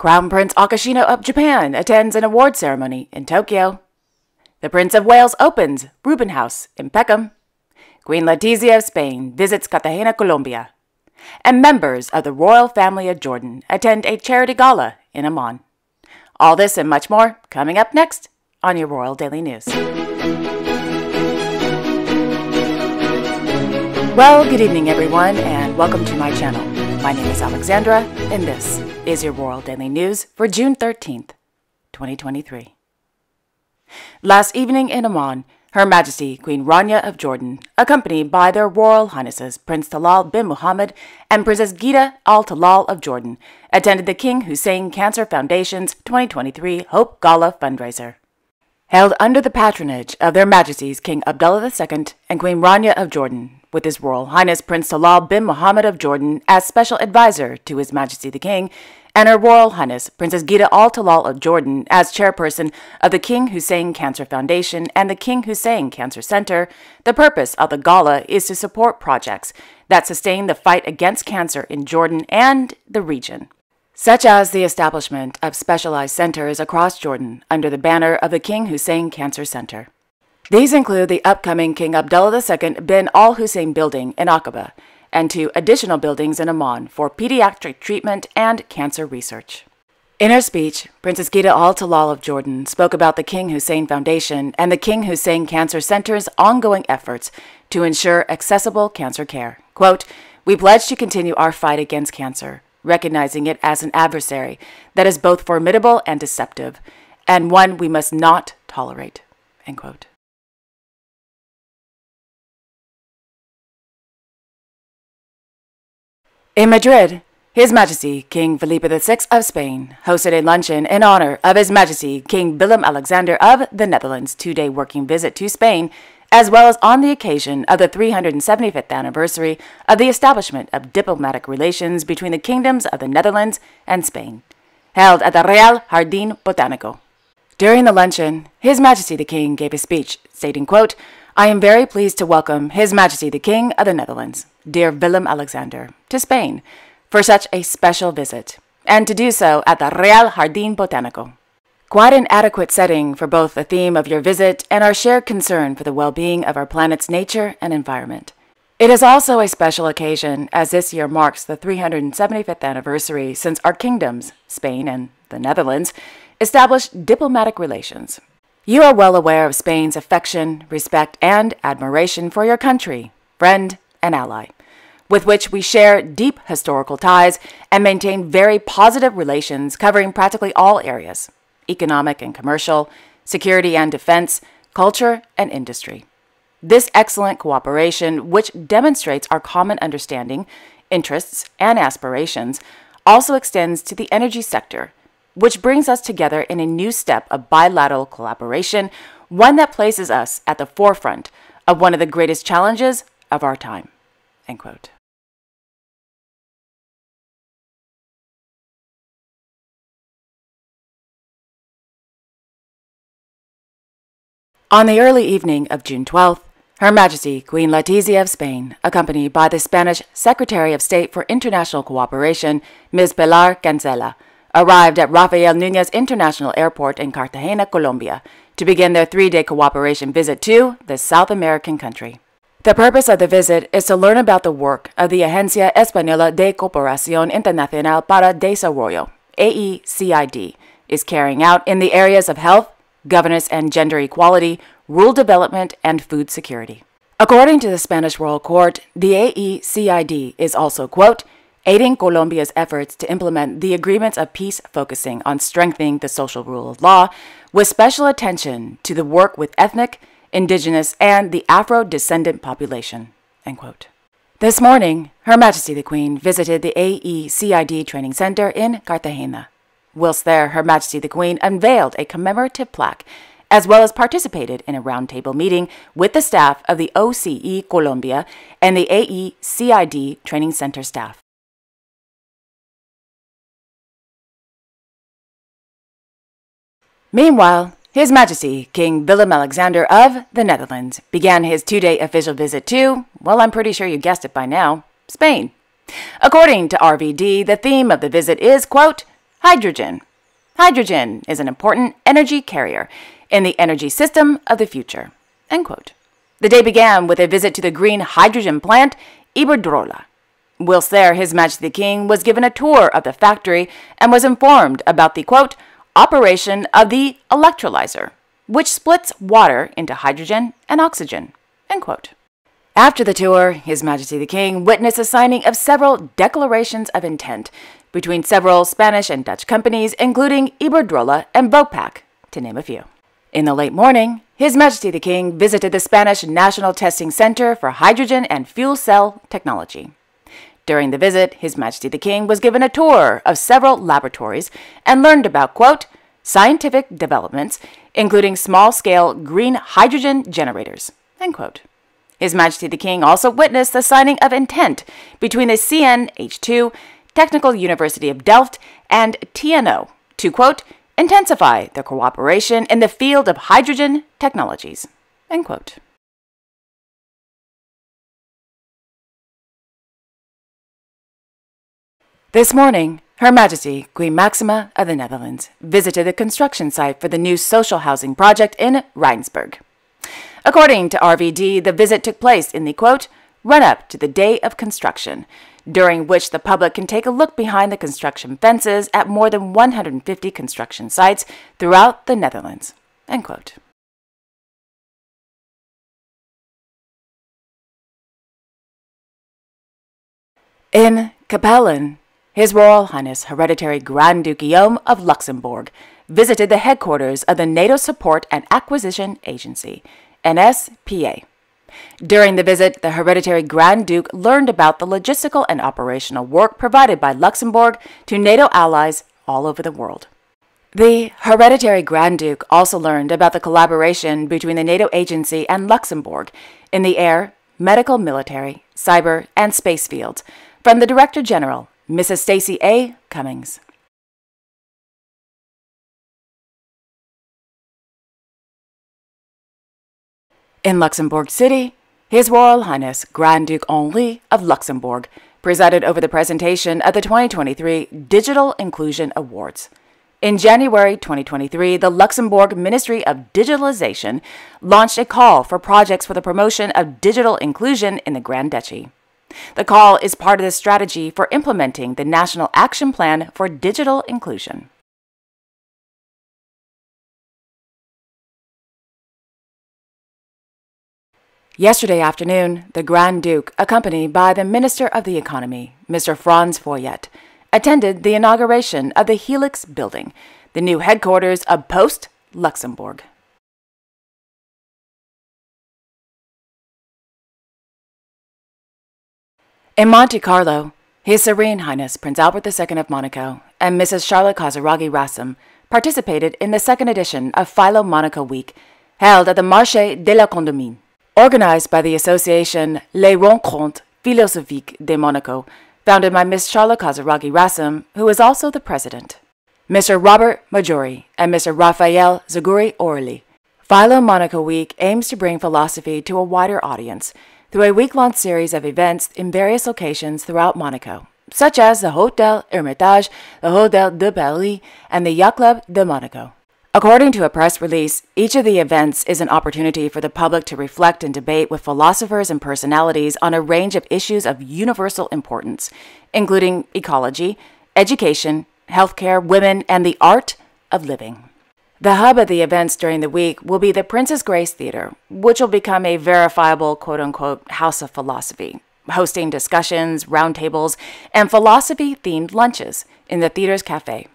Crown Prince Akishino of Japan attends an award ceremony in Tokyo. The Prince of Wales opens Reuben House in Peckham. Queen Letizia of Spain visits Cartagena, Colombia. And members of the royal family of Jordan attend a charity gala in Amman. All this and much more coming up next on your Royal Daily News. Well, good evening, everyone, and welcome to my channel. My name is Alexandra, and this is your Royal Daily News for June 13th, 2023. Last evening in Amman, Her Majesty Queen Rania of Jordan, accompanied by their Royal Highnesses Prince Talal bin Muhammad and Princess Ghida Al Talal of Jordan, attended the King Hussein Cancer Foundation's 2023 Hope Gala fundraiser. Held under the patronage of Their Majesties King Abdullah II and Queen Rania of Jordan, with His Royal Highness Prince Talal bin Muhammad of Jordan as special advisor to His Majesty the King, and Her Royal Highness Princess Ghida Al Talal of Jordan as chairperson of the King Hussein Cancer Foundation and the King Hussein Cancer Center, the purpose of the gala is to support projects that sustain the fight against cancer in Jordan and the region such as the establishment of specialized centers across Jordan under the banner of the King Hussein Cancer Center. These include the upcoming King Abdullah II bin Al Hussein building in Aqaba and two additional buildings in Amman for pediatric treatment and cancer research. In her speech, Princess Ghida Al Talal of Jordan spoke about the King Hussein Foundation and the King Hussein Cancer Center's ongoing efforts to ensure accessible cancer care. Quote, We pledge to continue our fight against cancer recognizing it as an adversary that is both formidable and deceptive, and one we must not tolerate. In Madrid, His Majesty King Felipe VI of Spain hosted a luncheon in honor of His Majesty King Willem Alexander of the Netherlands' two day working visit to Spain as well as on the occasion of the 375th anniversary of the establishment of diplomatic relations between the kingdoms of the Netherlands and Spain, held at the Real Jardín Botánico. During the luncheon, His Majesty the King gave a speech stating, quote, I am very pleased to welcome His Majesty the King of the Netherlands, dear Willem Alexander, to Spain for such a special visit, and to do so at the Real Jardín Botánico. Quite an adequate setting for both the theme of your visit and our shared concern for the well being of our planet's nature and environment. It is also a special occasion as this year marks the 375th anniversary since our kingdoms, Spain and the Netherlands, established diplomatic relations. You are well aware of Spain's affection, respect, and admiration for your country, friend, and ally, with which we share deep historical ties and maintain very positive relations covering practically all areas economic and commercial, security and defense, culture, and industry. This excellent cooperation, which demonstrates our common understanding, interests, and aspirations, also extends to the energy sector, which brings us together in a new step of bilateral collaboration, one that places us at the forefront of one of the greatest challenges of our time. End quote. On the early evening of June 12th, Her Majesty Queen Letizia of Spain, accompanied by the Spanish Secretary of State for International Cooperation, Ms. Pilar Cancela, arrived at Rafael Núñez International Airport in Cartagena, Colombia, to begin their three day cooperation visit to the South American country. The purpose of the visit is to learn about the work of the Agencia Española de Cooperación Internacional para Desarrollo, AECID, is carrying out in the areas of health, governance and gender equality, rural development, and food security. According to the Spanish Royal Court, the AECID is also, quote, aiding Colombia's efforts to implement the agreements of peace focusing on strengthening the social rule of law, with special attention to the work with ethnic, indigenous, and the Afro descendant population. This morning, Her Majesty the Queen visited the AECID Training Center in Cartagena. Whilst there, Her Majesty the Queen unveiled a commemorative plaque, as well as participated in a roundtable meeting with the staff of the OCE Colombia and the AECID Training Center staff. Meanwhile, His Majesty King Willem Alexander of the Netherlands began his two day official visit to, well, I'm pretty sure you guessed it by now, Spain. According to RVD, the theme of the visit is, quote, hydrogen. Hydrogen is an important energy carrier in the energy system of the future. End quote. The day began with a visit to the green hydrogen plant, Iberdrola. Whilst there, His Majesty the King was given a tour of the factory and was informed about the quote, operation of the electrolyzer, which splits water into hydrogen and oxygen. End quote. After the tour, His Majesty the King witnessed the signing of several declarations of intent between several Spanish and Dutch companies, including Iberdrola and Vopak, to name a few. In the late morning, His Majesty the King visited the Spanish National Testing Center for Hydrogen and Fuel Cell Technology. During the visit, His Majesty the King was given a tour of several laboratories and learned about, quote, scientific developments, including small scale green hydrogen generators, end quote. His Majesty the King also witnessed the signing of intent between the CNH2, Technical University of Delft, and TNO to, quote, intensify their cooperation in the field of hydrogen technologies, end quote. This morning, Her Majesty Queen Maxima of the Netherlands visited the construction site for the new social housing project in Rijnsburg. According to RVD, the visit took place in the quote, run up to the day of construction, during which the public can take a look behind the construction fences at more than 150 construction sites throughout the Netherlands. End quote. In Capellen, His Royal Highness Hereditary Grand Duke Guillaume of Luxembourg visited the headquarters of the NATO Support and Acquisition Agency NSPA. During the visit, the hereditary Grand Duke learned about the logistical and operational work provided by Luxembourg to NATO allies all over the world. The hereditary Grand Duke also learned about the collaboration between the NATO agency and Luxembourg in the air, medical, military, cyber, and space fields from the Director General, Mrs. Stacey A. Cummings. In Luxembourg City, His Royal Highness Grand Duke Henri of Luxembourg presided over the presentation of the 2023 Digital Inclusion Awards. In January 2023, the Luxembourg Ministry of Digitalization launched a call for projects for the promotion of digital inclusion in the Grand Duchy. The call is part of the strategy for implementing the National Action Plan for Digital Inclusion. Yesterday afternoon, the Grand Duke, accompanied by the Minister of the Economy, Mr. Franz Fayot, attended the inauguration of the Helix Building, the new headquarters of Post Luxembourg. In Monte Carlo, His Serene Highness Prince Albert II of Monaco and Mrs. Charlotte Casiraghi Rassam participated in the second edition of Philo Monaco Week, held at the Marché de la Condamine. Organized by the association Les Rencontres Philosophiques de Monaco, founded by Miss Charlotte Casiraghi Rassam, who is also the president. Mr. Robert Maggiore and Mr. Raphael Zagury Orly. Philo Monaco Week aims to bring philosophy to a wider audience through a week long series of events in various locations throughout Monaco, such as the Hotel Hermitage, the Hôtel de Paris, and the Yacht Club de Monaco. According to a press release, each of the events is an opportunity for the public to reflect and debate with philosophers and personalities on a range of issues of universal importance, including ecology, education, healthcare, women, and the art of living. The hub of the events during the week will be the Princess Grace Theater, which will become a verifiable quote unquote house of philosophy, hosting discussions, roundtables, and philosophy themed lunches in the theater's cafe.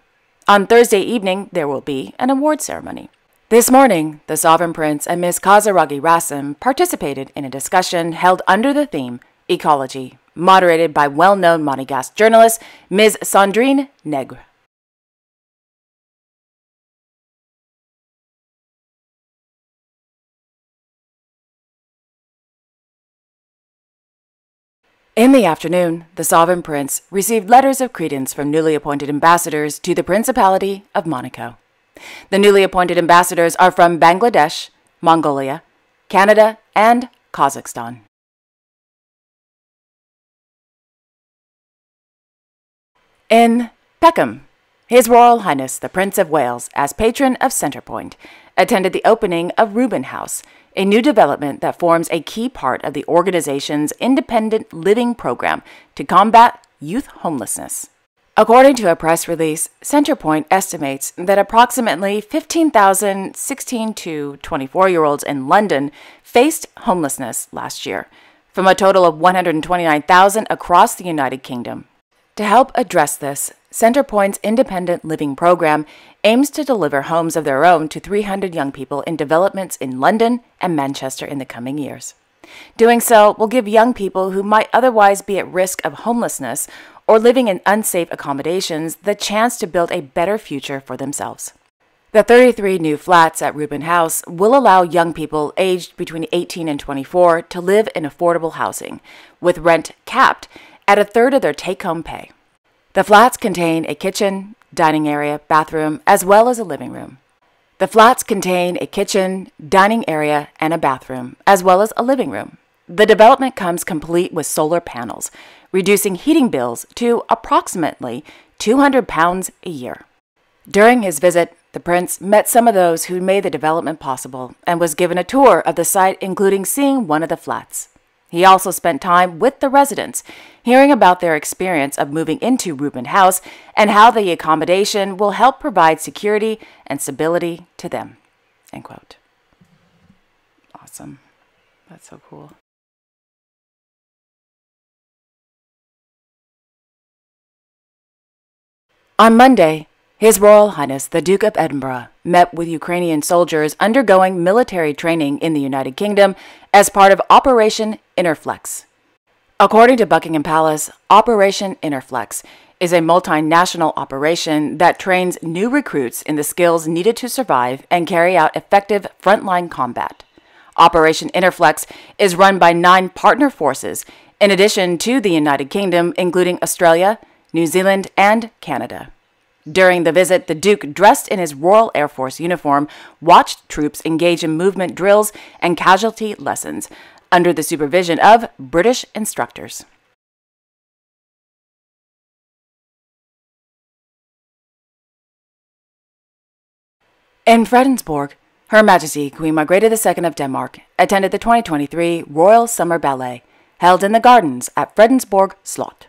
On Thursday evening, there will be an award ceremony. This morning, the Sovereign Prince and Ms. Casiraghi Rassam participated in a discussion held under the theme Ecology, moderated by well known Monegasque journalist Ms. Sandrine Negre. In the afternoon, the Sovereign Prince received letters of credence from newly appointed ambassadors to the Principality of Monaco. The newly appointed ambassadors are from Bangladesh, Mongolia, Canada, and Kazakhstan. In Peckham, His Royal Highness the Prince of Wales, as patron of Centrepoint, attended the opening of Reuben House, a new development that forms a key part of the organization's independent living program to combat youth homelessness. According to a press release, Centrepoint estimates that approximately 15,000 16 to 24 year olds in London faced homelessness last year, from a total of 129,000 across the United Kingdom. To help address this, Centrepoint's independent living program aims to deliver homes of their own to 300 young people in developments in London and Manchester in the coming years. Doing so will give young people who might otherwise be at risk of homelessness or living in unsafe accommodations the chance to build a better future for themselves. The 33 new flats at Reuben House will allow young people aged between 18 and 24 to live in affordable housing, with rent capped at a third of their take home pay. The flats contain a kitchen, dining area, bathroom, as well as a living room. The flats contain a kitchen, dining area, and a bathroom, as well as a living room. The development comes complete with solar panels, reducing heating bills to approximately 200 pounds a year. During his visit, the prince met some of those who made the development possible and was given a tour of the site, including seeing one of the flats. He also spent time with the residents, hearing about their experience of moving into Reuben House and how the accommodation will help provide security and stability to them. End quote. Awesome. That's so cool. On Monday, his Royal Highness the Duke of Edinburgh met with Ukrainian soldiers undergoing military training in the United Kingdom as part of Operation Interflex. According to Buckingham Palace, Operation Interflex is a multinational operation that trains new recruits in the skills needed to survive and carry out effective frontline combat. Operation Interflex is run by nine partner forces, in addition to the United Kingdom, including Australia, New Zealand, and Canada. During the visit, the Duke, dressed in his Royal Air Force uniform, watched troops engage in movement drills and casualty lessons under the supervision of British instructors. In Fredensborg, Her Majesty Queen Margrethe II of Denmark attended the 2023 Royal Summer Ballet, held in the gardens at Fredensborg Slot.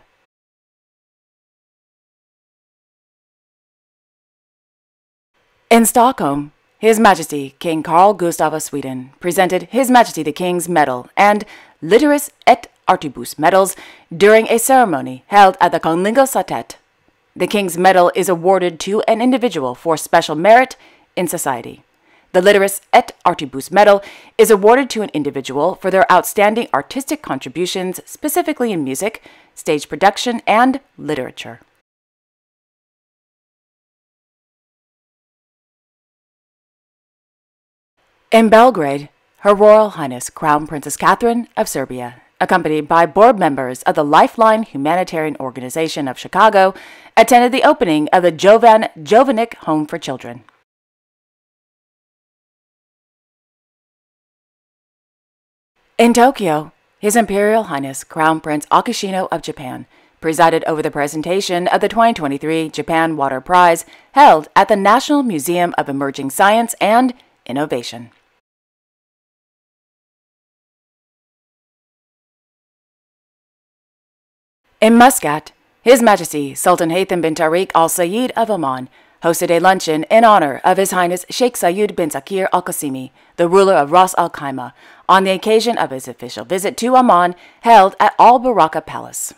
In Stockholm, His Majesty King Carl Gustaf of Sweden presented His Majesty the King's Medal and Litteris et Artibus medals during a ceremony held at the Kungliga Slottet. The King's Medal is awarded to an individual for special merit in society. The Litteris et Artibus Medal is awarded to an individual for their outstanding artistic contributions, specifically in music, stage production, and literature. In Belgrade, Her Royal Highness Crown Princess Catherine of Serbia, accompanied by board members of the Lifeline Humanitarian Organization of Chicago, attended the opening of the Jovan Jovanic Home for Children. In Tokyo, His Imperial Highness Crown Prince Akishino of Japan presided over the presentation of the 2023 Japan Water Prize held at the National Museum of Emerging Science and Innovation. In Muscat, His Majesty Sultan Haytham bin Tariq Al Sayed of Oman hosted a luncheon in honor of His Highness Sheikh Sayed bin Saqr Al Qasimi, the ruler of Ras Al Khaimah, on the occasion of his official visit to Oman held at Al Baraka Palace.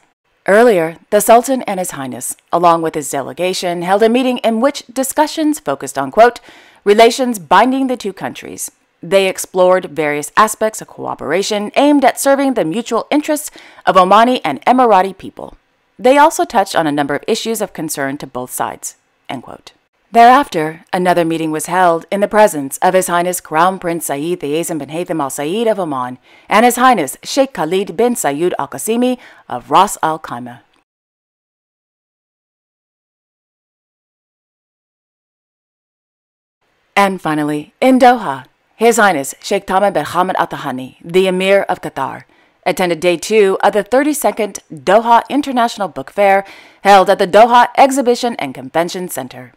Earlier, the Sultan and His Highness, along with his delegation, held a meeting in which discussions focused on, quote, relations binding the two countries, they explored various aspects of cooperation aimed at serving the mutual interests of Omani and Emirati people. They also touched on a number of issues of concern to both sides. Thereafter, another meeting was held in the presence of His Highness Crown Prince Saeed Thayezin bin Haytham Al Saeed of Oman and His Highness Sheikh Khalid bin Sayed Al Qasimi of Ras Al Khaimah. And finally, in Doha, his Highness Sheikh Tamim bin Hamad Al Thani, the Emir of Qatar, attended day two of the 32nd Doha International Book Fair held at the Doha Exhibition and Convention Center.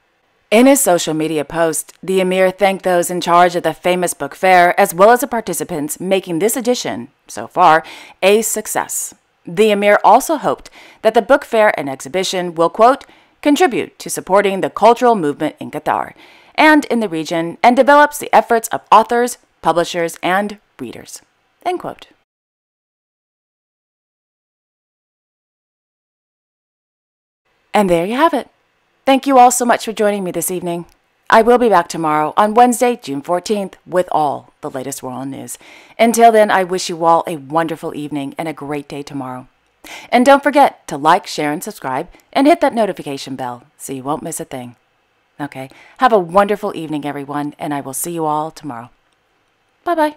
In his social media post, the emir thanked those in charge of the famous book fair as well as the participants making this edition, so far, a success. The emir also hoped that the book fair and exhibition will, quote, contribute to supporting the cultural movement in Qatar and in the region and develops the efforts of authors, publishers, and readers, end quote. And there you have it. Thank you all so much for joining me this evening. I will be back tomorrow on Wednesday, June 14th, with all the latest world news. Until then, I wish you all a wonderful evening and a great day tomorrow. And don't forget to like, share, and subscribe, and hit that notification bell so you won't miss a thing. Okay, have a wonderful evening, everyone, and I will see you all tomorrow. Bye bye.